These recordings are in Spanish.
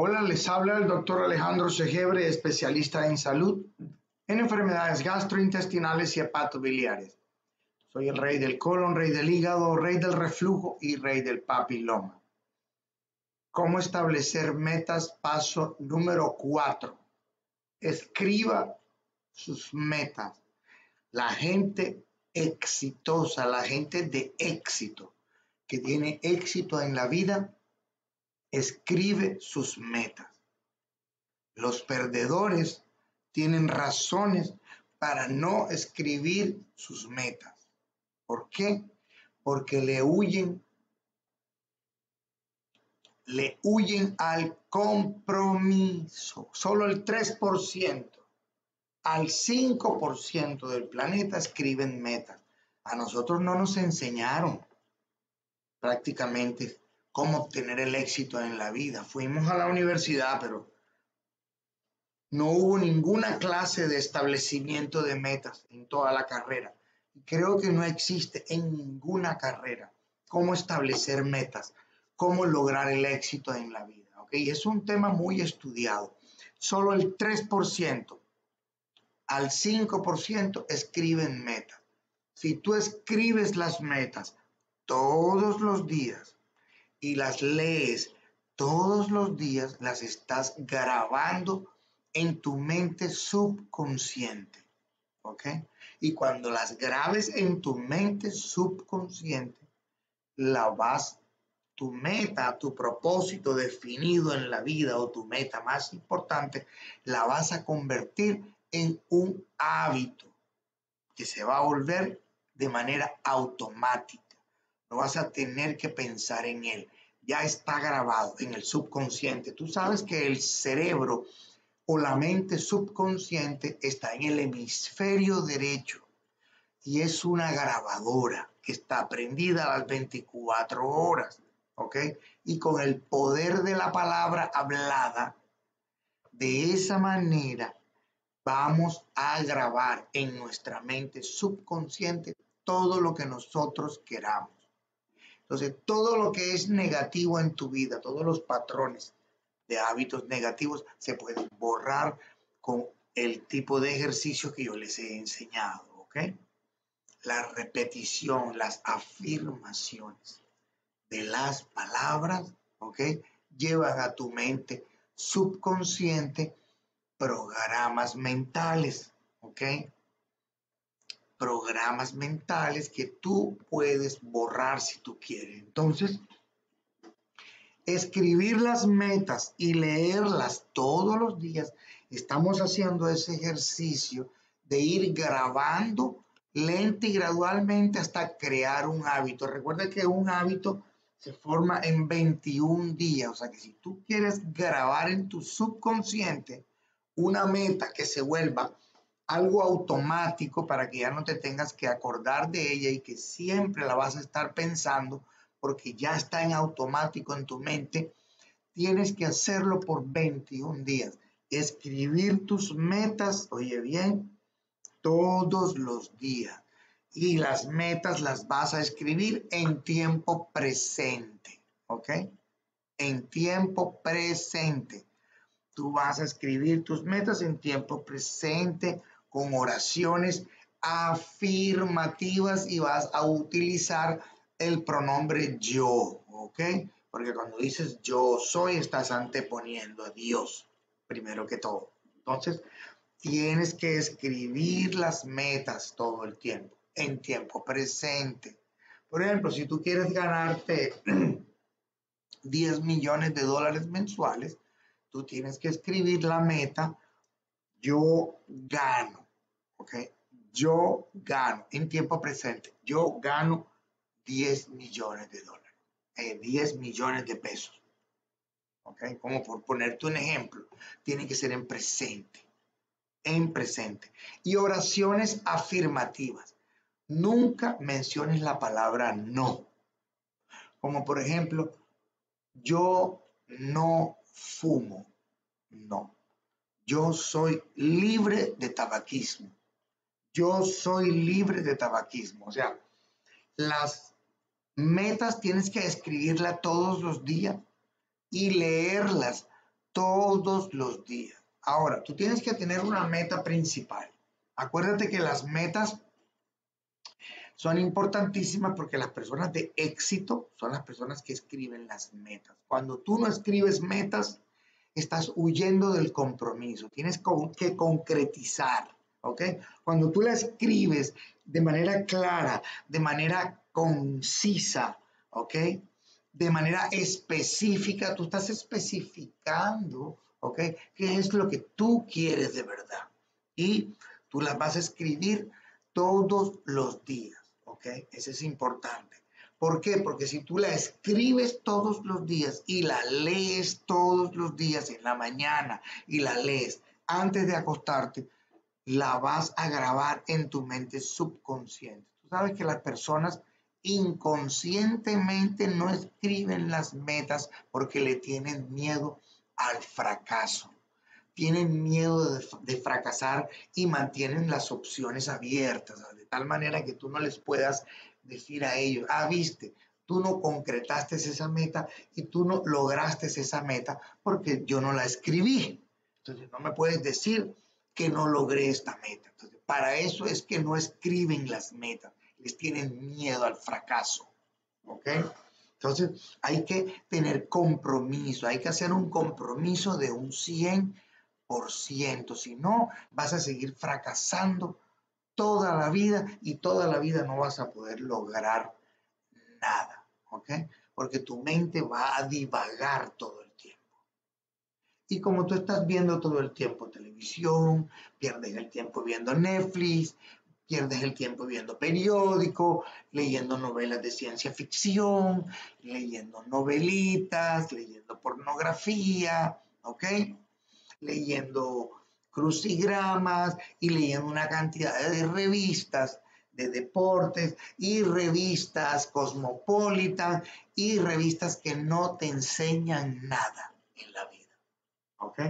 Hola, les habla el doctor Alejandro Segebre, especialista en salud en enfermedades gastrointestinales y hepatobiliares. Soy el rey del colon, rey del hígado, rey del reflujo y rey del papiloma. ¿Cómo establecer metas? Paso número cuatro. Escriba sus metas. La gente exitosa, la gente de éxito, que tiene éxito en la vida, escribe sus metas. Los perdedores tienen razones para no escribir sus metas. ¿Por qué? Porque le huyen, le huyen al compromiso. Solo el 3% al 5% del planeta escriben metas. A nosotros no nos enseñaron prácticamente cómo obtener el éxito en la vida. Fuimos a la universidad, pero no hubo ninguna clase de establecimiento de metas en toda la carrera. Creo que no existe en ninguna carrera cómo establecer metas, cómo lograr el éxito en la vida. ¿okay? Es un tema muy estudiado. Solo el 3% al 5% escriben metas. Si tú escribes las metas todos los días, y las lees todos los días, las estás grabando en tu mente subconsciente. ¿Ok? Y cuando las grabes en tu mente subconsciente, la vas, tu meta, tu propósito definido en la vida o tu meta más importante, la vas a convertir en un hábito que se va a volver de manera automática no vas a tener que pensar en él. Ya está grabado en el subconsciente. Tú sabes que el cerebro o la mente subconsciente está en el hemisferio derecho y es una grabadora que está prendida a las 24 horas. ¿Ok? Y con el poder de la palabra hablada, de esa manera vamos a grabar en nuestra mente subconsciente todo lo que nosotros queramos. Entonces, todo lo que es negativo en tu vida, todos los patrones de hábitos negativos se pueden borrar con el tipo de ejercicio que yo les he enseñado, ¿ok? La repetición, las afirmaciones de las palabras, ¿ok? Llevan a tu mente subconsciente programas mentales, ¿ok? Programas mentales que tú puedes borrar si tú quieres. Entonces, escribir las metas y leerlas todos los días, estamos haciendo ese ejercicio de ir grabando lento y gradualmente hasta crear un hábito. Recuerda que un hábito se forma en 21 días, o sea que si tú quieres grabar en tu subconsciente una meta que se vuelva algo automático para que ya no te tengas que acordar de ella y que siempre la vas a estar pensando porque ya está en automático en tu mente, tienes que hacerlo por 21 días. Escribir tus metas, oye bien, todos los días. Y las metas las vas a escribir en tiempo presente, ¿ok? En tiempo presente. Tú vas a escribir tus metas en tiempo presente con oraciones afirmativas y vas a utilizar el pronombre yo, ¿ok? Porque cuando dices yo soy, estás anteponiendo a Dios, primero que todo. Entonces, tienes que escribir las metas todo el tiempo, en tiempo presente. Por ejemplo, si tú quieres ganarte 10 millones de dólares mensuales, tú tienes que escribir la meta yo gano, ¿ok? Yo gano en tiempo presente, yo gano 10 millones de dólares, 10 eh, millones de pesos, ¿ok? Como por ponerte un ejemplo, tiene que ser en presente, en presente. Y oraciones afirmativas. Nunca menciones la palabra no. Como por ejemplo, yo no fumo. No. Yo soy libre de tabaquismo. Yo soy libre de tabaquismo. O sea, las metas tienes que escribirlas todos los días y leerlas todos los días. Ahora, tú tienes que tener una meta principal. Acuérdate que las metas son importantísimas porque las personas de éxito son las personas que escriben las metas. Cuando tú no escribes metas, estás huyendo del compromiso. Tienes que concretizar, ¿ok? Cuando tú la escribes de manera clara, de manera concisa, ¿ok? De manera específica, tú estás especificando, ¿ok? ¿Qué es lo que tú quieres de verdad? Y tú las vas a escribir todos los días, ¿ok? Eso es importante. ¿Por qué? Porque si tú la escribes todos los días y la lees todos los días en la mañana y la lees antes de acostarte, la vas a grabar en tu mente subconsciente. Tú sabes que las personas inconscientemente no escriben las metas porque le tienen miedo al fracaso. Tienen miedo de, fracasar y mantienen las opciones abiertas, de tal manera que tú no les puedas decir a ellos, ah, viste, tú no concretaste esa meta y tú no lograste esa meta porque yo no la escribí. Entonces, no me puedes decir que no logré esta meta. Entonces, para eso es que no escriben las metas, les tienen miedo al fracaso. ¿Ok? Entonces, hay que tener compromiso, hay que hacer un compromiso de un 100%, si no, vas a seguir fracasando toda la vida y toda la vida no vas a poder lograr nada, ¿ok? Porque tu mente va a divagar todo el tiempo. Y como tú estás viendo todo el tiempo televisión, pierdes el tiempo viendo Netflix, pierdes el tiempo viendo periódico, leyendo novelas de ciencia ficción, leyendo novelitas, leyendo pornografía, ¿ok? Leyendo crucigramas y leyendo una cantidad de revistas de deportes y revistas cosmopolitan y revistas que no te enseñan nada en la vida. ¿Ok?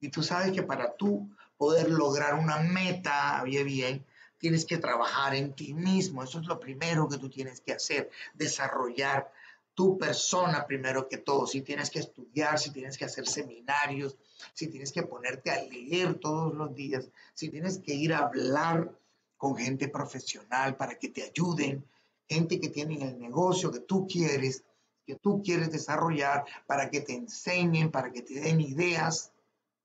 Y tú sabes que para tú poder lograr una meta, bien, bien, tienes que trabajar en ti mismo. Eso es lo primero que tú tienes que hacer, desarrollar tu persona primero que todo. Si tienes que estudiar, si tienes que hacer seminarios, si tienes que ponerte a leer todos los días, si tienes que ir a hablar con gente profesional para que te ayuden, gente que tiene el negocio que tú quieres, que tú quieres desarrollar, para que te enseñen, para que te den ideas,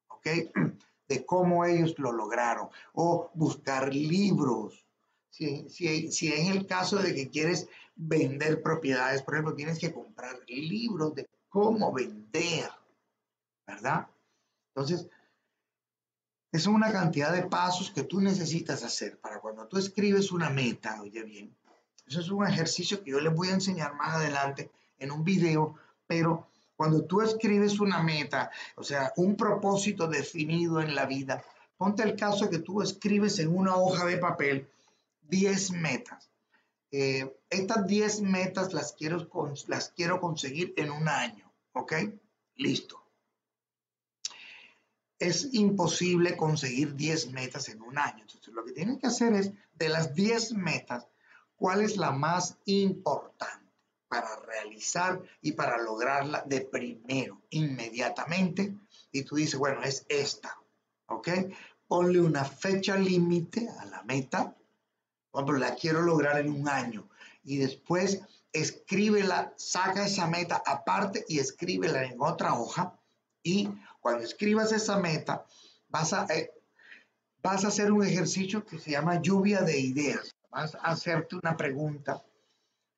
¿ok? De cómo ellos lo lograron. O buscar libros. Si, si, si es el caso de que quieres vender propiedades, por ejemplo, tienes que comprar libros de cómo vender, ¿verdad? Entonces, es una cantidad de pasos que tú necesitas hacer para cuando tú escribes una meta, oye bien, eso es un ejercicio que yo les voy a enseñar más adelante en un video, pero cuando tú escribes una meta, o sea, un propósito definido en la vida, ponte el caso que tú escribes en una hoja de papel 10 metas. Eh, estas 10 metas las quiero, las quiero conseguir en un año, ¿ok? Listo es imposible conseguir 10 metas en un año. Entonces, lo que tienen que hacer es, de las 10 metas, ¿cuál es la más importante para realizar y para lograrla de primero, inmediatamente? Y tú dices, bueno, es esta, ¿ok? Ponle una fecha límite a la meta. Por la quiero lograr en un año. Y después escríbela, saca esa meta aparte y escríbela en otra hoja y cuando escribas esa meta, vas a, eh, vas a hacer un ejercicio que se llama lluvia de ideas. Vas a hacerte una pregunta.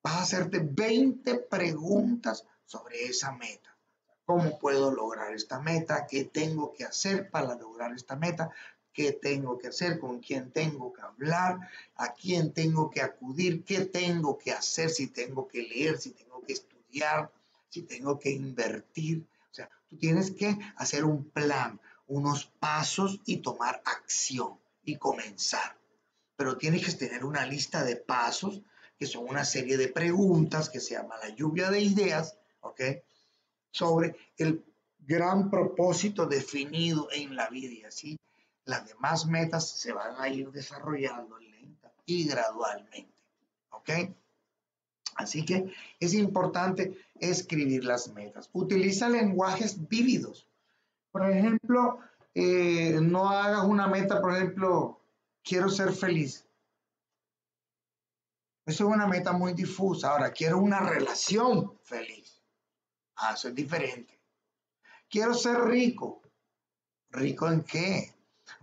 Vas a hacerte 20 preguntas sobre esa meta. ¿Cómo puedo lograr esta meta? ¿Qué tengo que hacer para lograr esta meta? ¿Qué tengo que hacer? ¿Con quién tengo que hablar? ¿A quién tengo que acudir? ¿Qué tengo que hacer? Si tengo que leer, si tengo que estudiar, si tengo que invertir. O sea, tú tienes que hacer un plan, unos pasos y tomar acción y comenzar. Pero tienes que tener una lista de pasos que son una serie de preguntas que se llama la lluvia de ideas, ¿ok? Sobre el gran propósito definido en la vida y así las demás metas se van a ir desarrollando lenta y gradualmente, ¿ok? Así que es importante escribir las metas. Utiliza lenguajes vívidos. Por ejemplo, eh, no hagas una meta, por ejemplo, quiero ser feliz. Eso es una meta muy difusa. Ahora, quiero una relación feliz. Ah, eso es diferente. Quiero ser rico. ¿Rico en qué?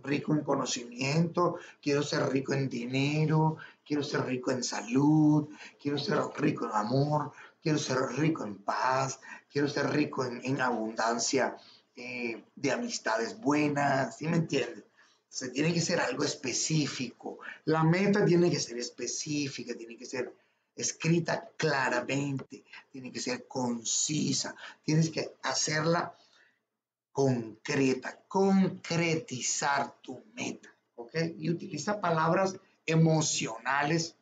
Rico en conocimiento, quiero ser rico en dinero, quiero ser rico en salud, quiero ser rico en amor, quiero ser rico en paz, quiero ser rico en, abundancia eh, de amistades buenas, ¿sí me entiendes? Se tiene que ser algo específico. La meta tiene que ser específica, tiene que ser escrita claramente, tiene que ser concisa, tienes que hacerla concreta, concretizar tu meta, ¿ok? Y utiliza palabras emocionales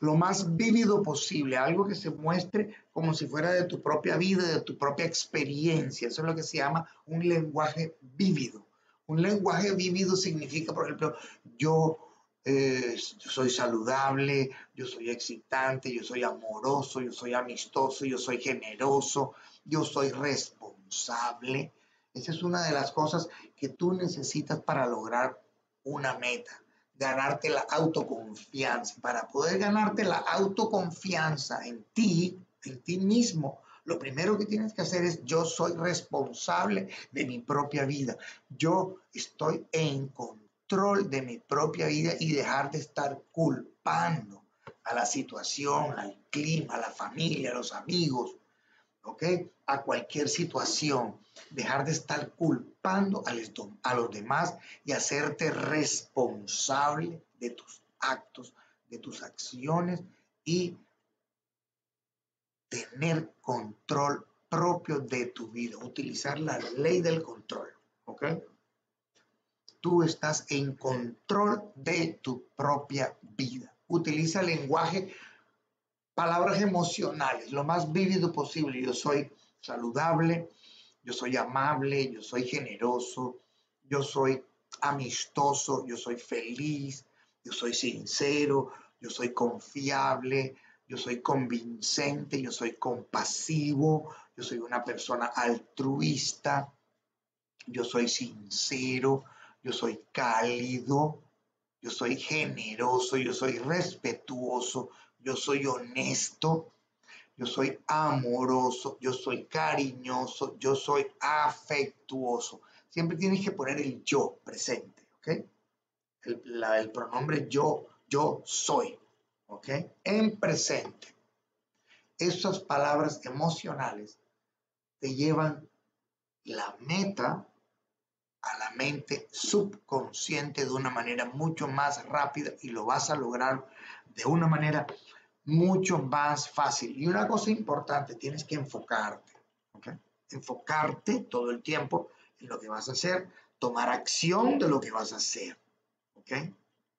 lo más vívido posible, algo que se muestre como si fuera de tu propia vida, de tu propia experiencia. Eso es lo que se llama un lenguaje vívido. Un lenguaje vívido significa, por ejemplo, yo, eh, yo soy saludable, yo soy excitante, yo soy amoroso, yo soy amistoso, yo soy generoso, yo soy responsable. Esa es una de las cosas que tú necesitas para lograr una meta ganarte la autoconfianza. Para poder ganarte la autoconfianza en ti, en ti mismo, lo primero que tienes que hacer es yo soy responsable de mi propia vida. Yo estoy en control de mi propia vida y dejar de estar culpando a la situación, al clima, a la familia, a los amigos, ¿ok? A cualquier situación. Dejar de estar culpando a los demás y hacerte responsable de tus actos, de tus acciones y tener control propio de tu vida, utilizar la ley del control, ¿ok? Tú estás en control de tu propia vida. Utiliza lenguaje palabras emocionales, lo más vívido posible. Yo soy saludable, yo soy amable, yo soy generoso, yo soy amistoso, yo soy feliz, yo soy sincero, yo soy confiable, yo soy convincente, yo soy compasivo, yo soy una persona altruista, yo soy sincero, yo soy cálido, yo soy generoso, yo soy respetuoso, yo soy honesto, yo soy amoroso, yo soy cariñoso, yo soy afectuoso. Siempre tienes que poner el yo presente, ¿ok? El, pronombre yo, yo soy, ¿ok? En presente. Esas palabras emocionales te llevan la meta a la mente subconsciente de una manera mucho más rápida y lo vas a lograr de una manera mucho más fácil. Y una cosa importante, tienes que enfocarte. Enfocarte todo el tiempo en lo que vas a hacer, tomar acción de lo que vas a hacer.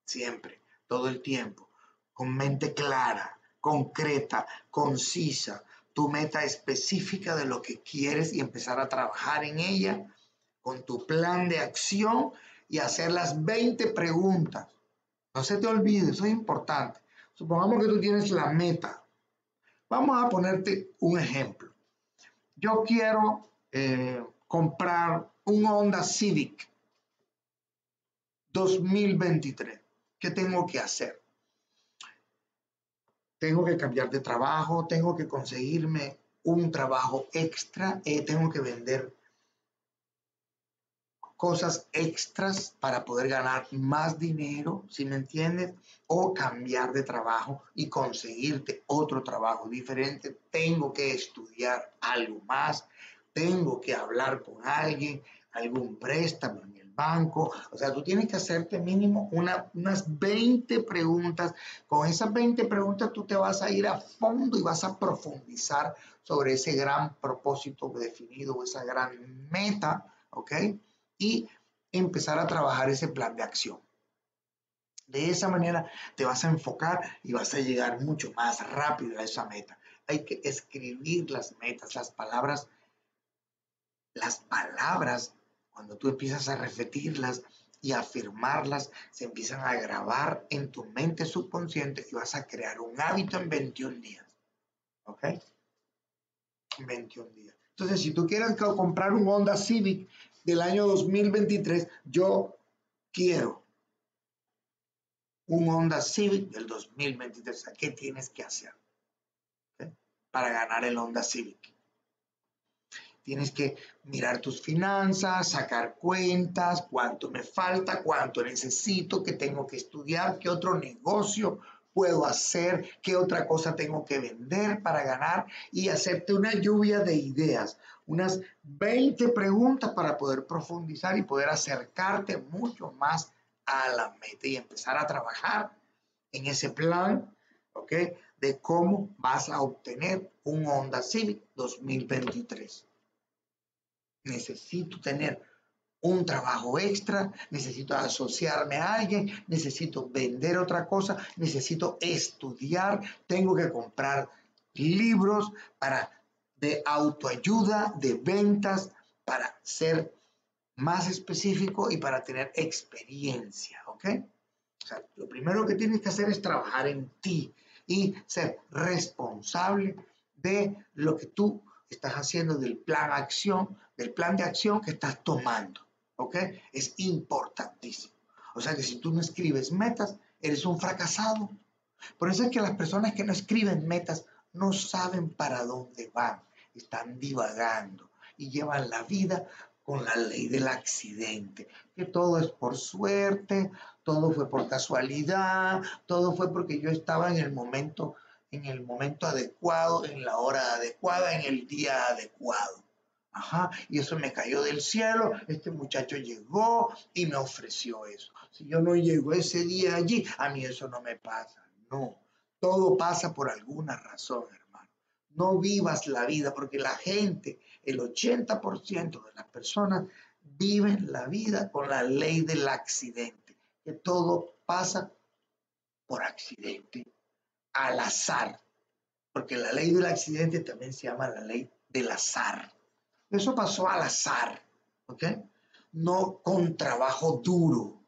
Siempre, todo el tiempo, con mente clara, concreta, concisa, tu meta específica de lo que quieres y empezar a trabajar en ella con tu plan de acción y hacer las 20 preguntas. No se te olvide, eso es importante. Supongamos que tú tienes la meta. Vamos a ponerte un ejemplo. Yo quiero eh, comprar un Honda Civic 2023. ¿Qué tengo que hacer? Tengo que cambiar de trabajo, tengo que conseguirme un trabajo extra, eh, tengo que vender cosas extras para poder ganar más dinero, si me entiendes, o cambiar de trabajo y conseguirte otro trabajo diferente. Tengo que estudiar algo más, tengo que hablar con alguien, algún préstamo en el banco. O sea, tú tienes que hacerte mínimo una, unas 20 preguntas. Con esas 20 preguntas tú te vas a ir a fondo y vas a profundizar sobre ese gran propósito definido, esa gran meta, ¿ok? Y empezar a trabajar ese plan de acción. De esa manera te vas a enfocar y vas a llegar mucho más rápido a esa meta. Hay que escribir las metas, las palabras. Las palabras, cuando tú empiezas a repetirlas y afirmarlas, se empiezan a grabar en tu mente subconsciente y vas a crear un hábito en 21 días. ¿Ok? 21 días. Entonces, si tú quieres comprar un Honda Civic del año 2023, yo quiero un Honda Civic del 2023. ¿Qué tienes que hacer para ganar el Honda Civic? Tienes que mirar tus finanzas, sacar cuentas, cuánto me falta, cuánto necesito, qué tengo que estudiar, qué otro negocio puedo hacer, qué otra cosa tengo que vender para ganar y hacerte una lluvia de ideas, unas 20 preguntas para poder profundizar y poder acercarte mucho más a la meta y empezar a trabajar en ese plan, ¿ok? De cómo vas a obtener un Honda Civic 2023 necesito tener un trabajo extra, necesito asociarme a alguien, necesito vender otra cosa, necesito estudiar, tengo que comprar libros para de autoayuda, de ventas, para ser más específico y para tener experiencia, ¿ok? O sea, lo primero que tienes que hacer es trabajar en ti y ser responsable de lo que tú estás haciendo del plan acción, del plan de acción que estás tomando. ¿Ok? Es importantísimo. O sea que si tú no escribes metas, eres un fracasado. Por eso es que las personas que no escriben metas no saben para dónde van. Están divagando y llevan la vida con la ley del accidente, que todo es por suerte, todo fue por casualidad, todo fue porque yo estaba en el momento en el momento adecuado, en la hora adecuada, en el día adecuado. Ajá, y eso me cayó del cielo, este muchacho llegó y me ofreció eso. Si yo no llego ese día allí, a mí eso no me pasa. No, todo pasa por alguna razón, hermano. No vivas la vida porque la gente, el 80% de las personas viven la vida con la ley del accidente, que todo pasa por accidente al azar, porque la ley del accidente también se llama la ley del azar. Eso pasó al azar, ¿ok? No con trabajo duro,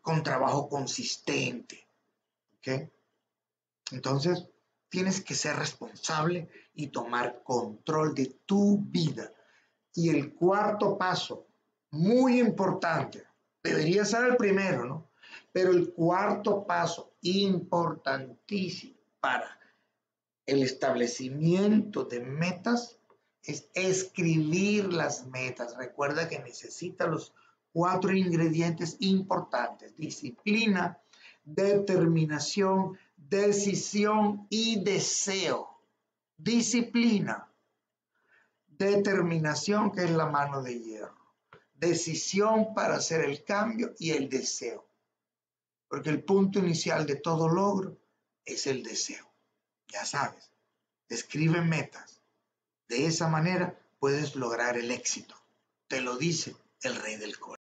con trabajo consistente, ¿ok? Entonces, tienes que ser responsable y tomar control de tu vida. Y el cuarto paso, muy importante, debería ser el primero, ¿no? Pero el cuarto paso, importantísimo para el establecimiento de metas, es escribir las metas. Recuerda que necesita los cuatro ingredientes importantes. Disciplina, determinación, decisión y deseo. Disciplina, determinación que es la mano de hierro, decisión para hacer el cambio y el deseo porque el punto inicial de todo logro es el deseo. Ya sabes, escribe metas. De esa manera puedes lograr el éxito. Te lo dice el rey del coro.